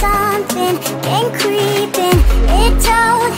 something been creeping. It told.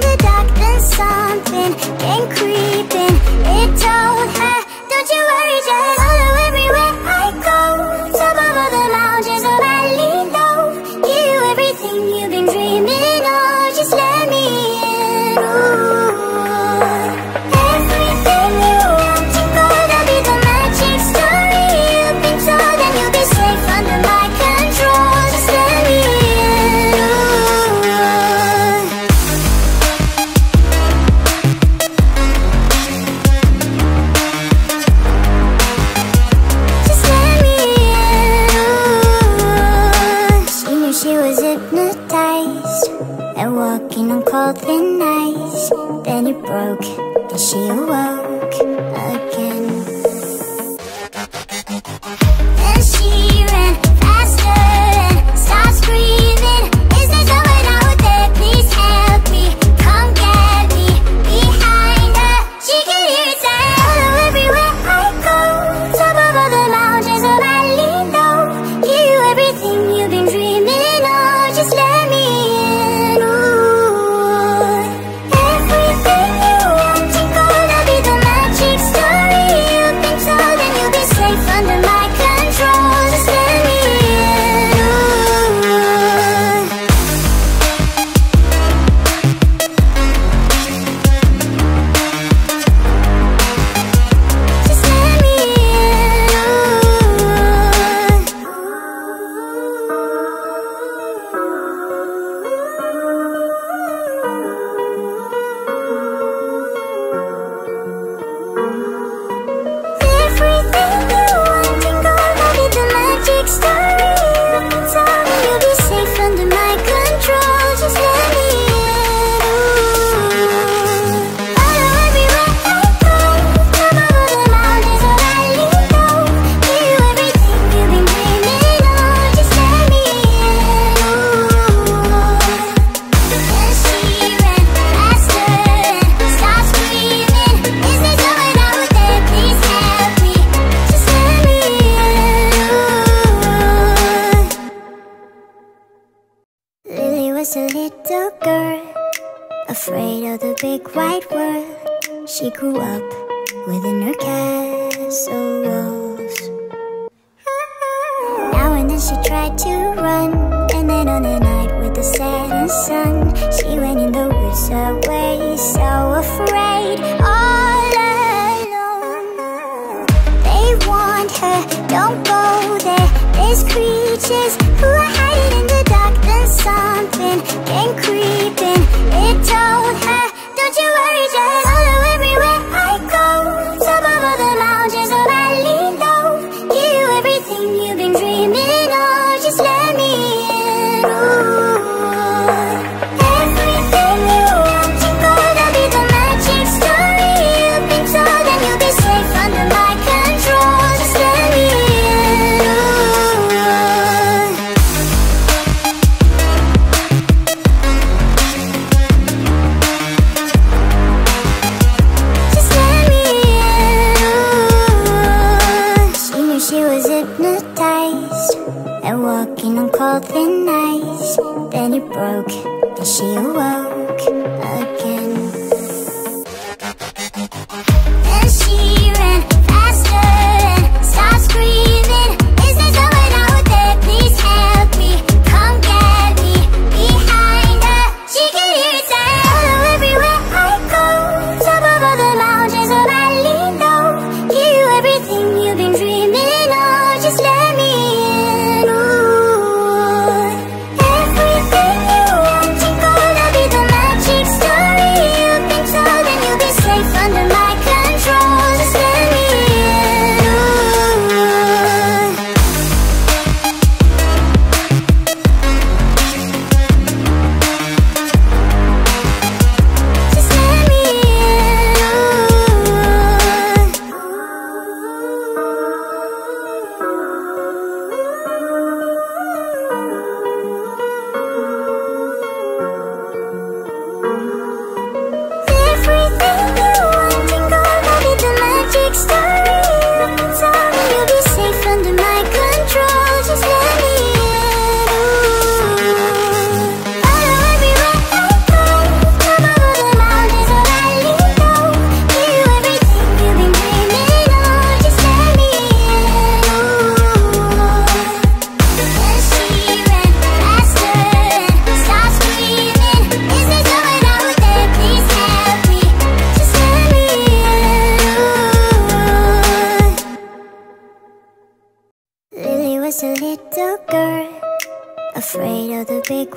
something came creeping. It told her, don't you worry, just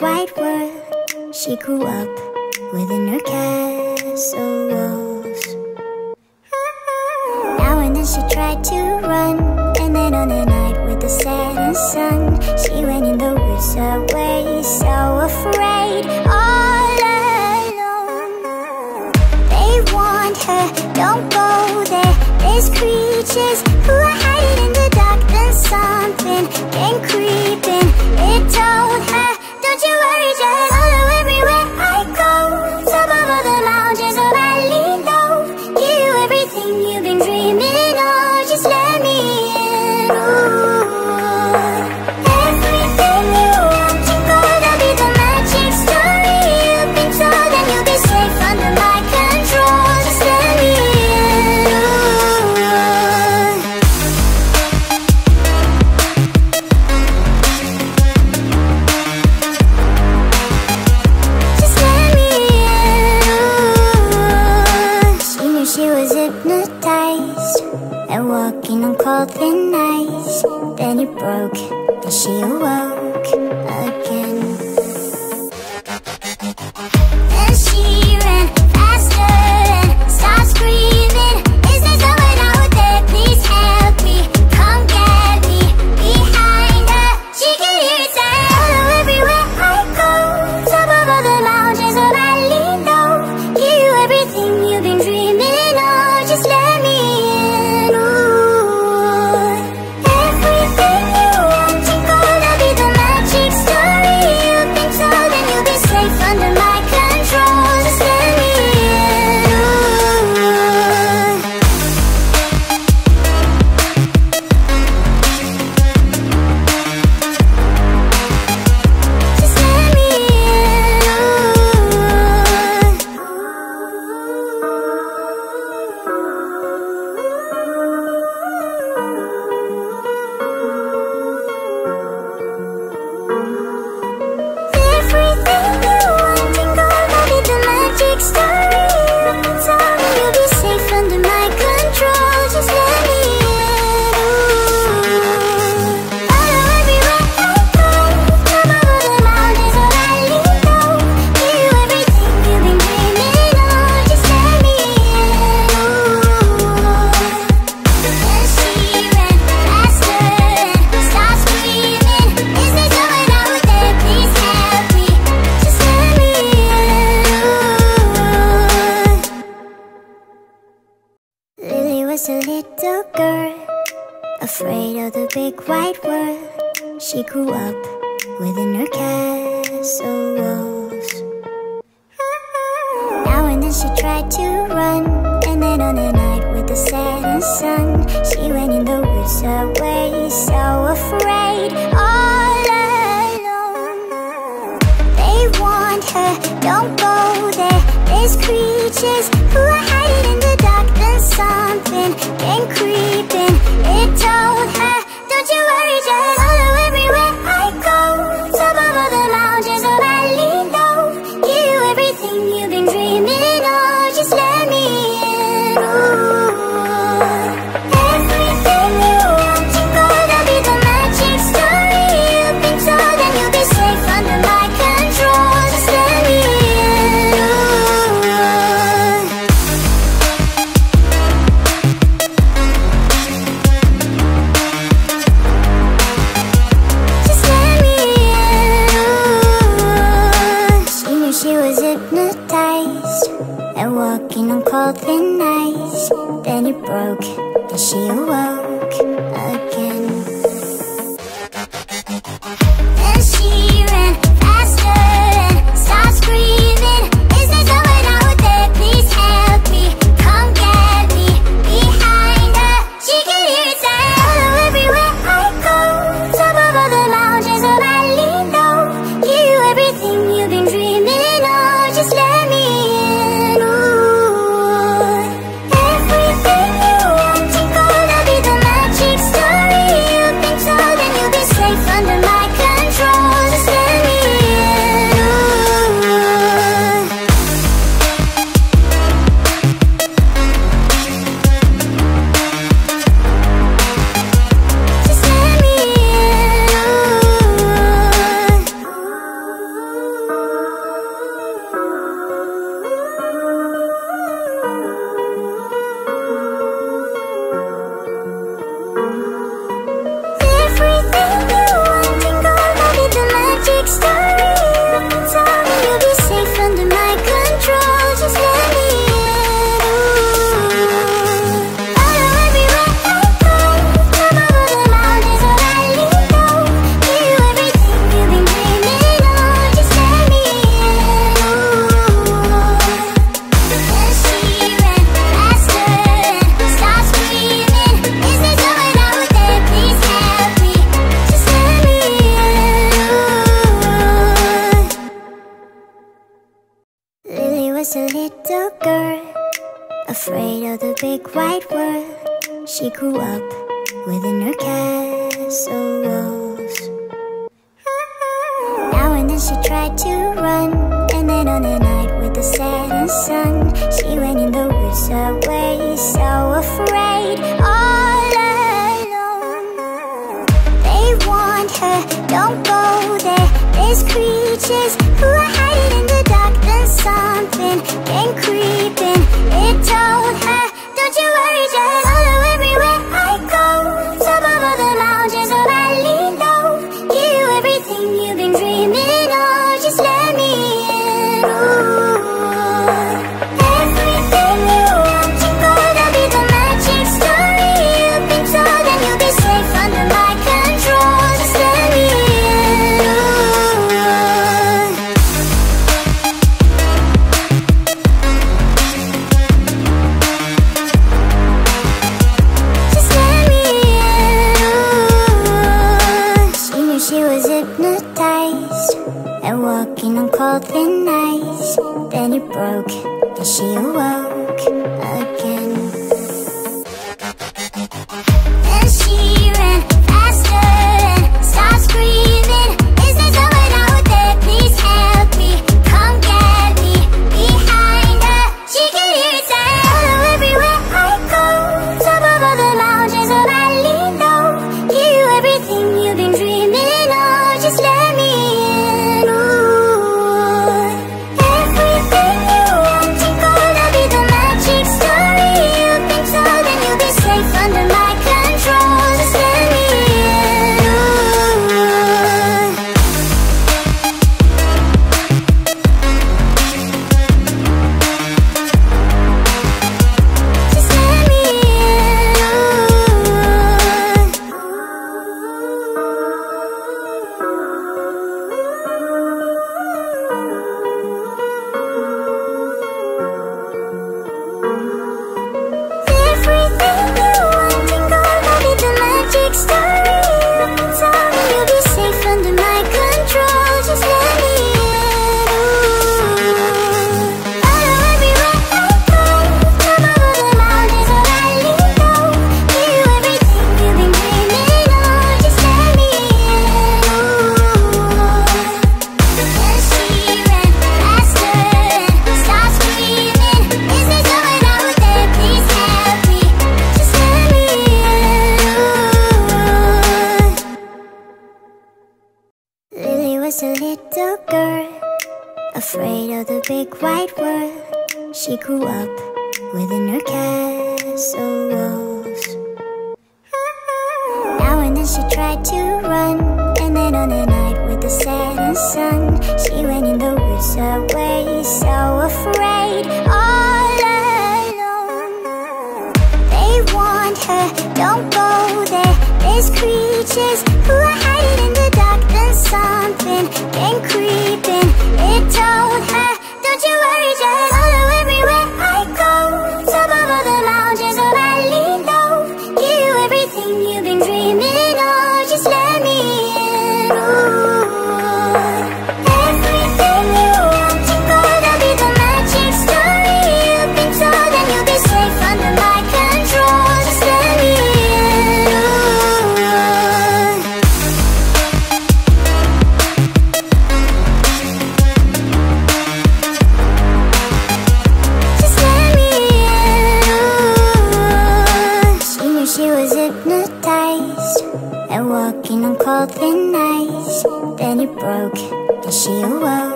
wide world She grew up within her castle walls Now and then she tried to run And then on a night with the setting sun She went in the woods away So afraid. All alone. They warned her, don't go there. There's creatures who are hiding in the dark Then something came creeping. It told her you worry, just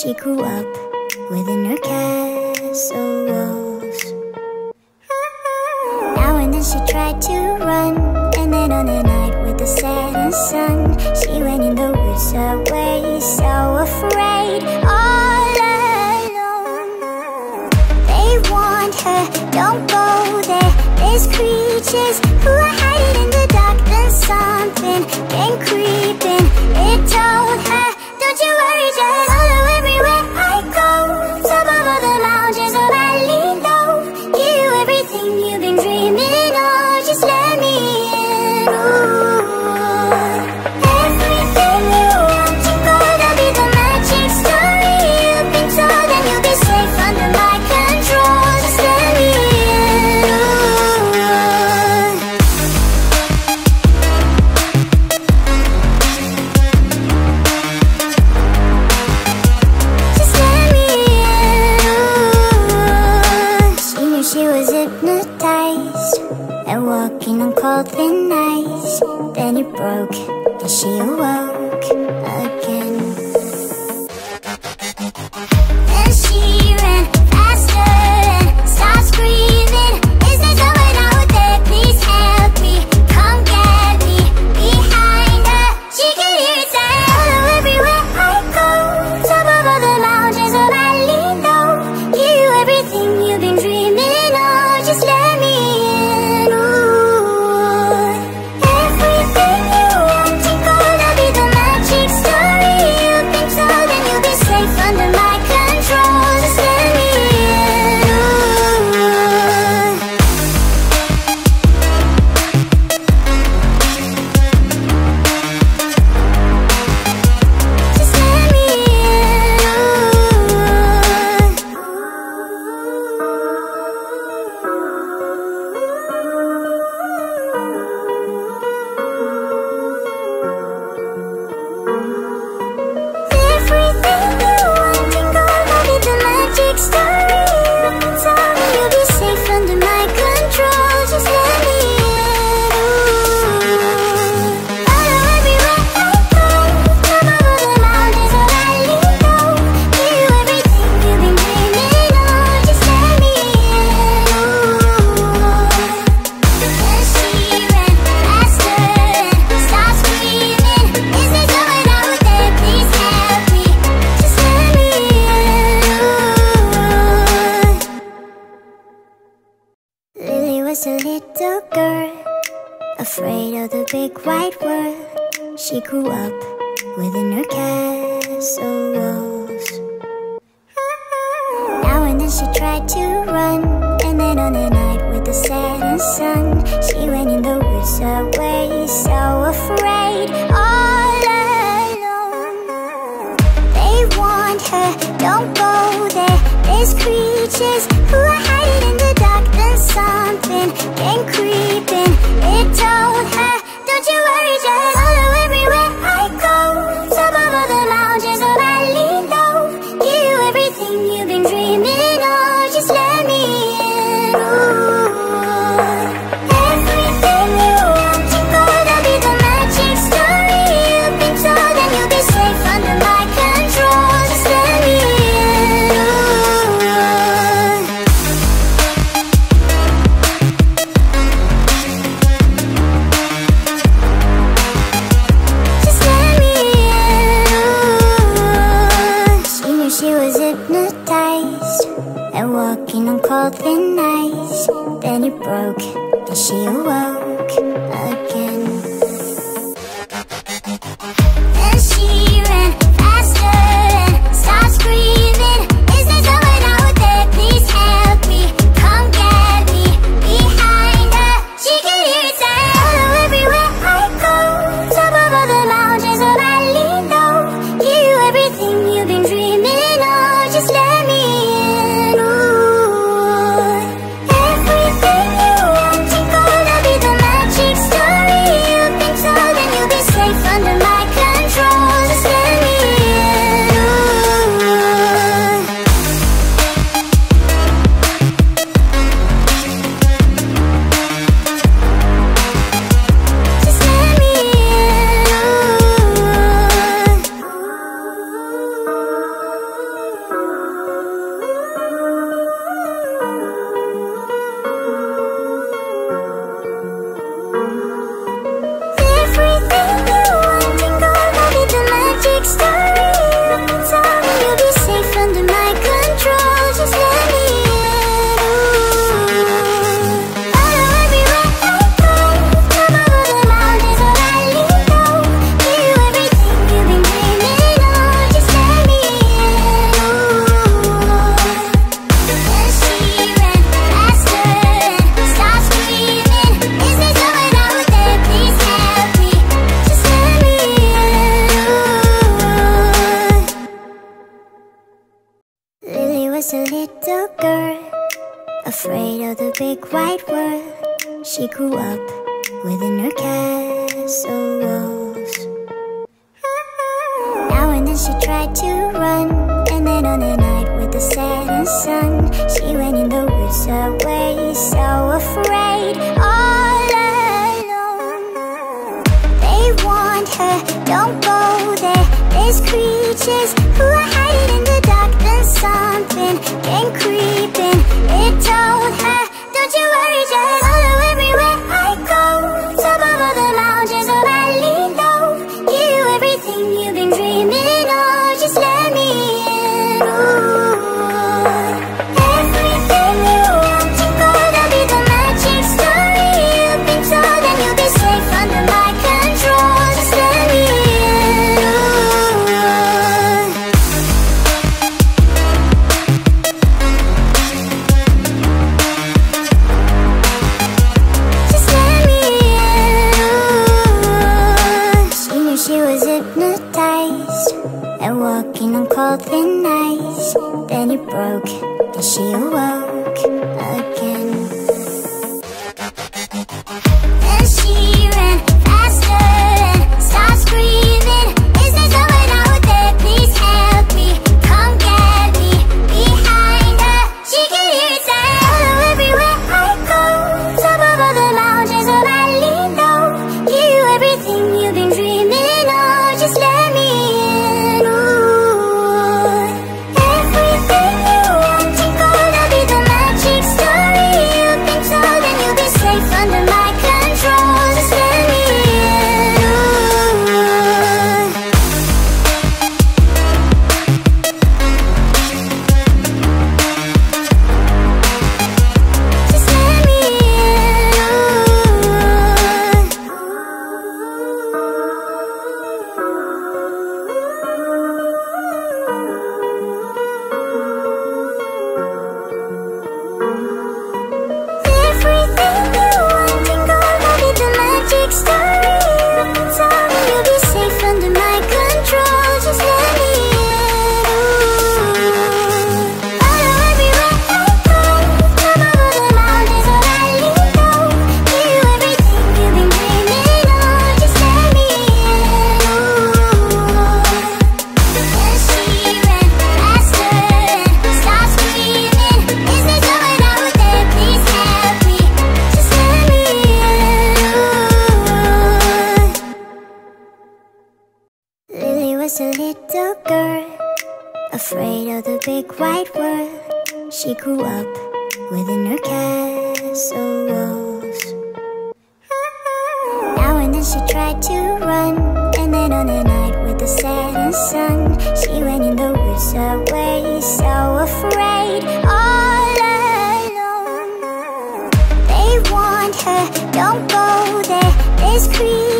She grew up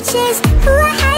creatures who are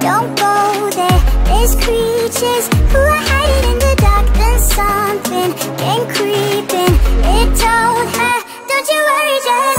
don't go there. There's creatures who are hiding in the dark. Then something and creeping, it told her Don't you worry, just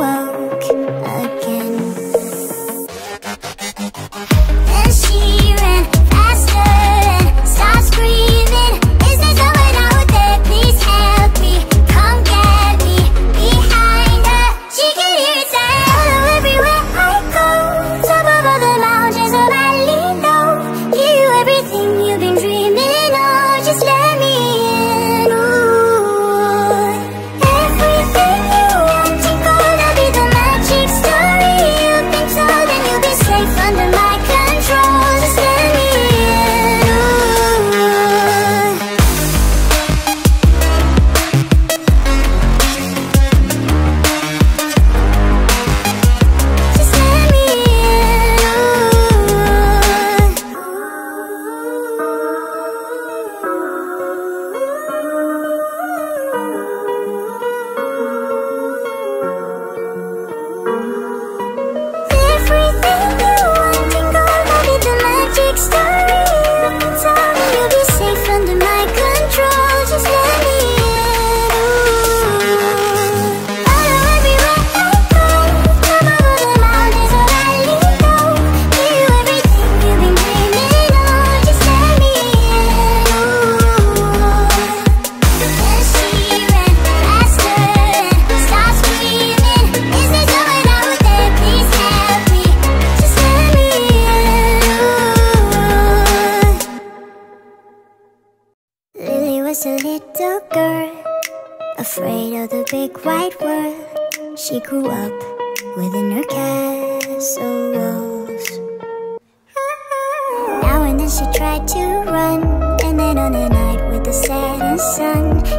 awoke again.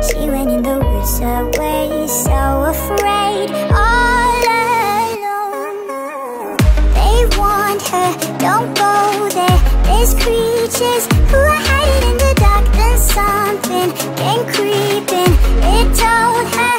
She went in the woods away, so afraid. All alone They warned her, don't go there. There's creatures who are hiding in the dark. Then something came creeping. It told her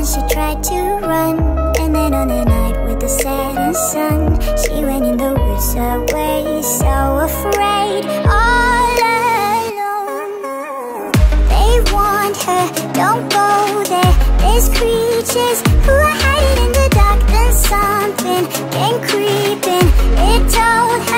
and she tried to run And then on a night with the setting sun She went in the woods away, so afraid All alone. They warned her, don't go there. There's creatures who are hiding in the dark Then something came creeping. It told her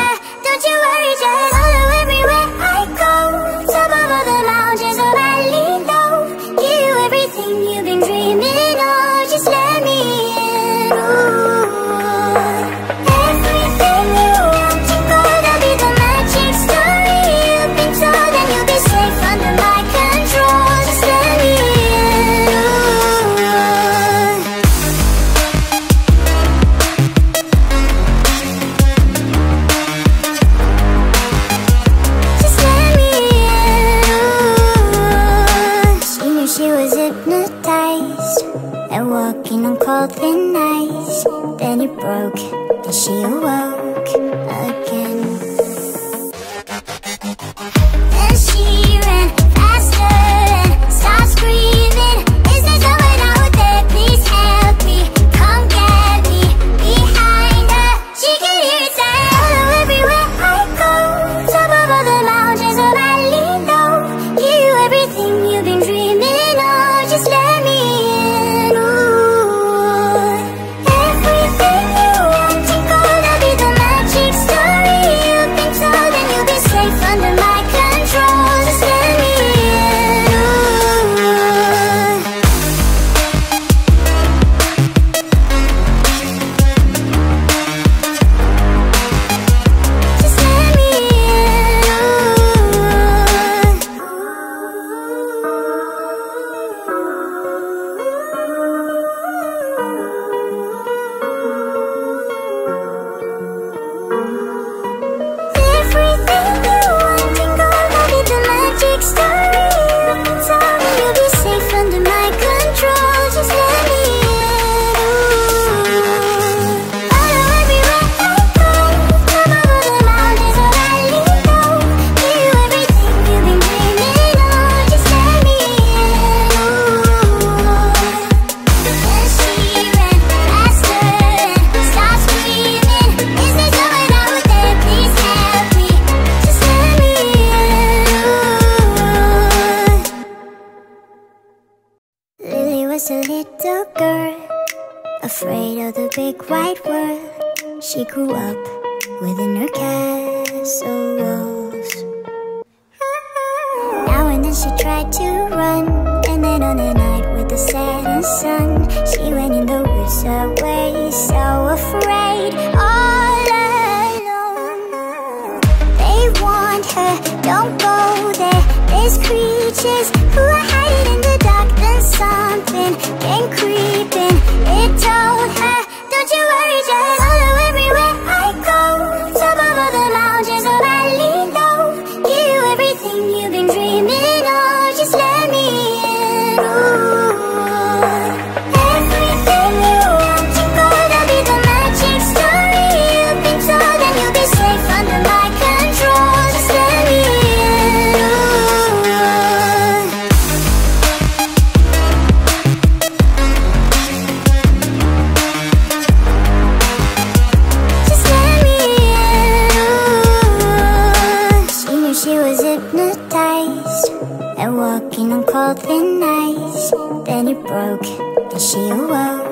Working on cold thin nights Then you broke, and she awoke.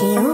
and walking on